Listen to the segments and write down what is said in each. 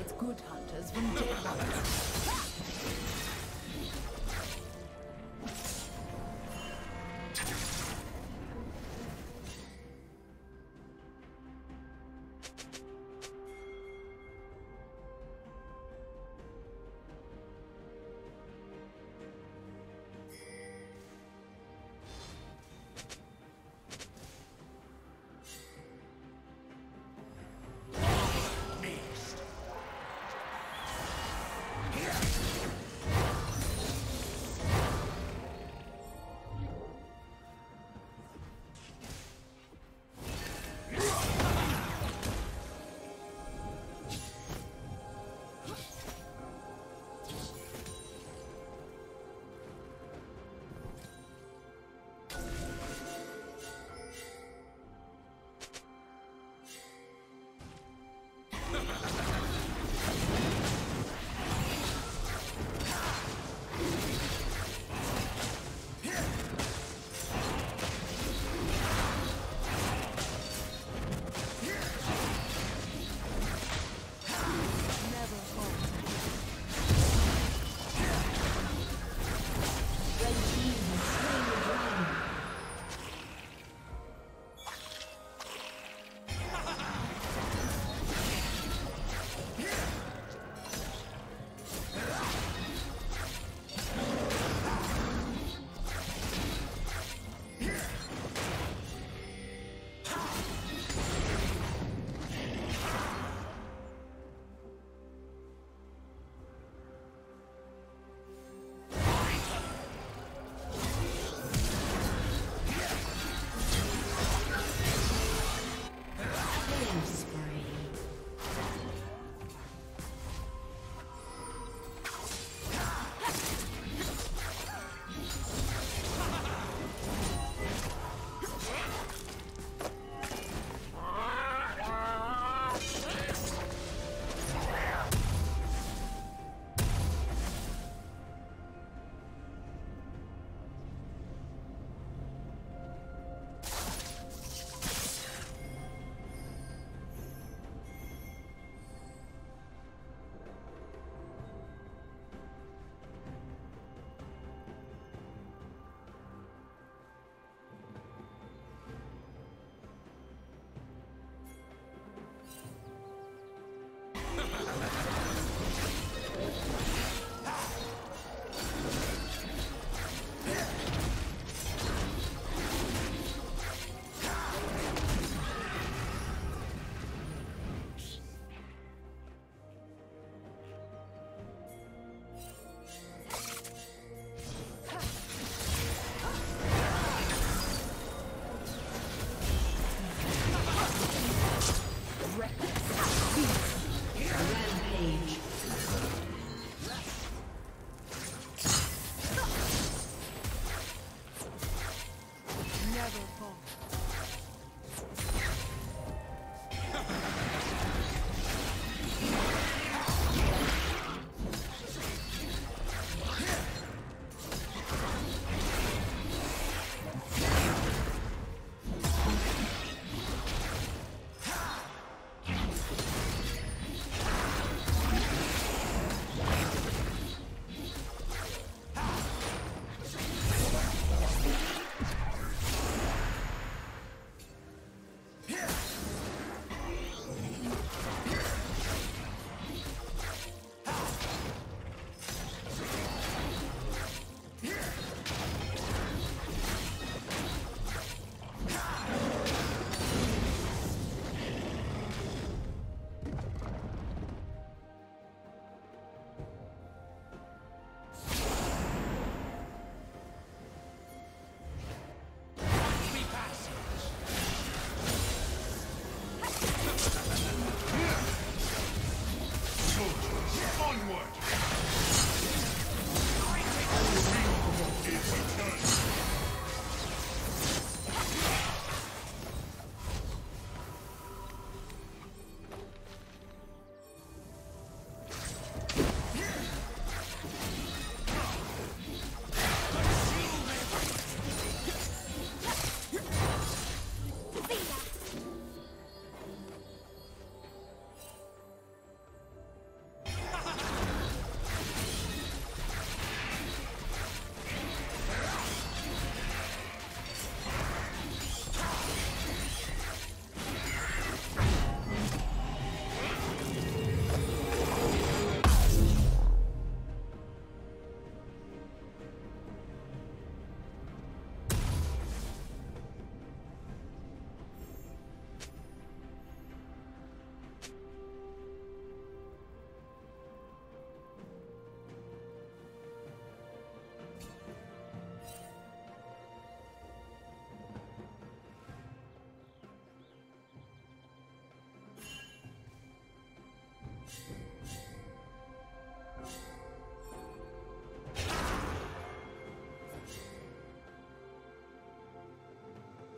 separates good hunters from dead ones. no, no.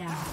down.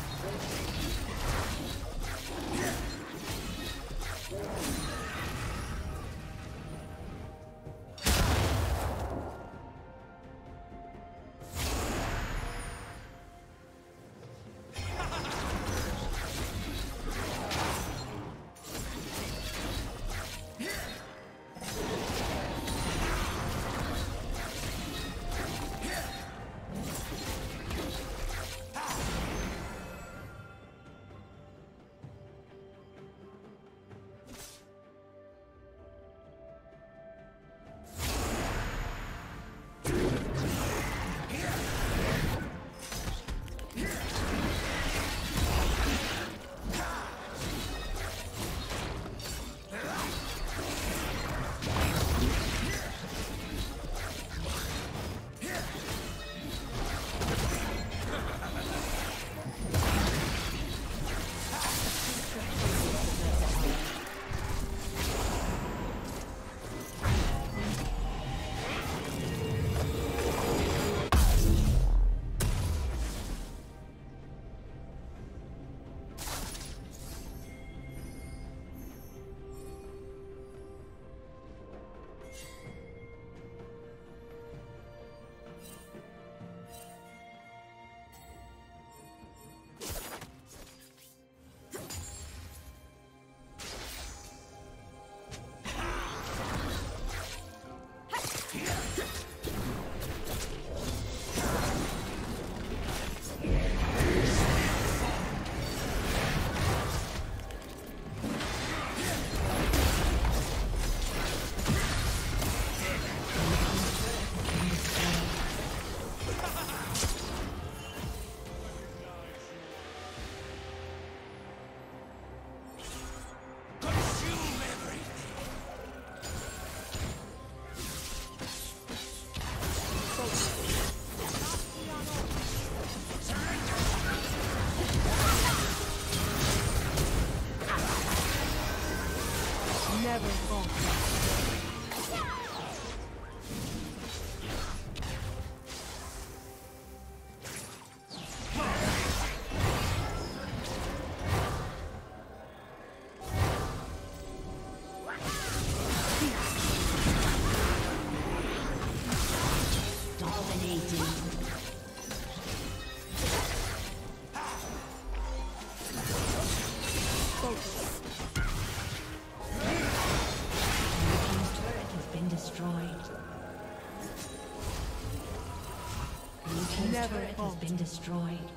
Has been destroyed.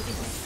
어디 보세요.